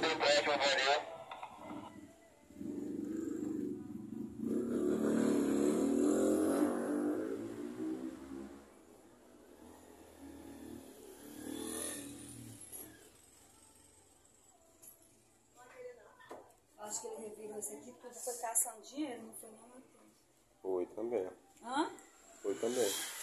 do prédio Avareu Acho que ele revirou esse aqui porque foi caçando dinheiro, não foi nenhuma coisa. Foi também. Hã? Foi também.